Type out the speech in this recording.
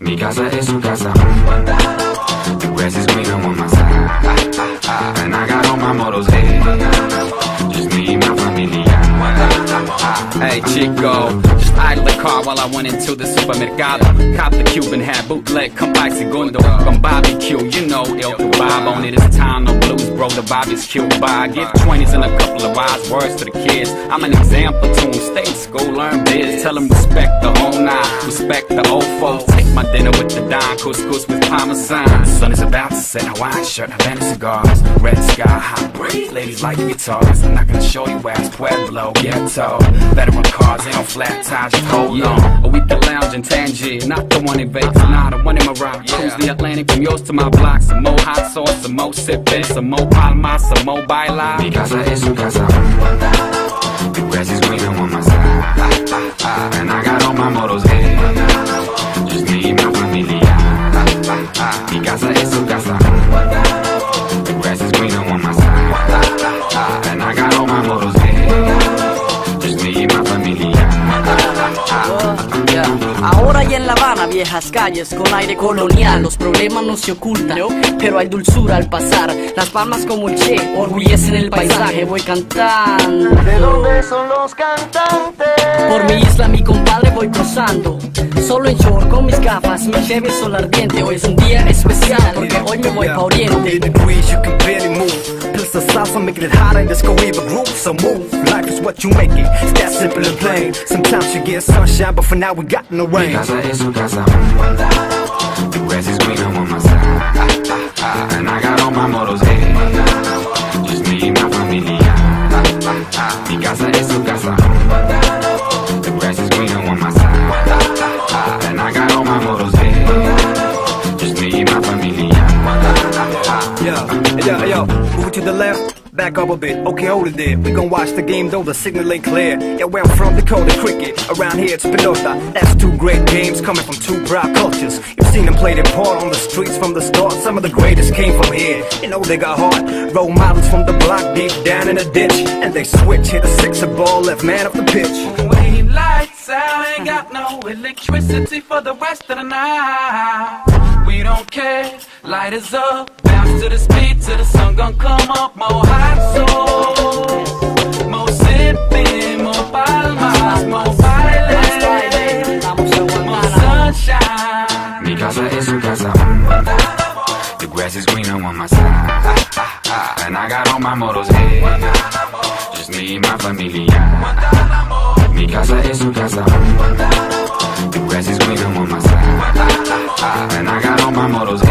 Mi casa es su casa. The grass is greener on my side. And I got all my models, hey. Just me and my familia. Hey chico, just idle the car while I went into the supermercado. Cop the Cuban hat, bootleg, come by segundo. From barbecue, you know, El Kebab on it. It's time, no blues, bro. The Bobby's Cuba. I give 20s and a couple of wise words to the kids. I'm an example to 'em. Stay school, learn biz. Tell them respect the whole nine, respect the old folks. Take my dinner with the dime, couscous with parmesan. Sun is about to set, Hawaiian shirt, Havana cigars. Red sky, hot breeze, ladies like guitars. I'm not gonna show you ass Pueblo, ghetto. Veteran cars, ain't no flat tires, just hold on. Or we can lounge in Tangier, not the one in Vegas, uh-huh. not the one in Morocco. Cruise the Atlantic from yours to my block. Some more hot sauce, some more sipping, some more palma, some more baila. Mi casa es su casa. The grass is And I got all my models, hey. Just me and my familia. Mi casa es su casa. The grass is greener on my side. And I got all my models, hey. Just me and my familia. Ahora y en La Habana, viejas calles con aire colonial. Los problemas no se ocultan, pero hay dulzura al pasar. Las palmas como el Che orgullecen el paisaje. Voy cantando. ¿De dónde son los cantantes? Por mi isla, mi compadre, voy cruzando. Solo en short con mis gafas, mi Chevy sol ardiente. Hoy es un día especial porque hoy me voy pa' Oriente. degrees you can barely move. Plus the salsa making it hotter, let's go even groove. So move, life is what you make it. It's that simple and plain. Sometimes you get sunshine, but for now we got no Mi rain. casa es su casa. The grass is greener on my side. And I got all my models, hey. Just me and my familia. Mi casa es su casa. Yo, yo, yo, move it to the left. Back up a bit, okay, hold it there. We gon' watch the game though the signal ain't clear. Yeah, where I'm from, Dakota cricket. Around here it's pelota. That's two great games coming from two proud cultures. You've seen them play their part on the streets from the start. Some of the greatest came from here. You know they got heart. Role models from the block deep down in the ditch. And they switch, hit a sixer ball, left man off the pitch. Lights out, ain't got no electricity for the rest of the night. We don't care, light is up, to the speed till the sun gon' come up. More hot sauce, more sipping, more palmas, more baile, more sunshine. Mi casa es su casa. The grass is greener on my side. And I got all my models, hey. Just me and my familia. Mi casa es su casa. The grass is greener on my side. And I got all my models, hey.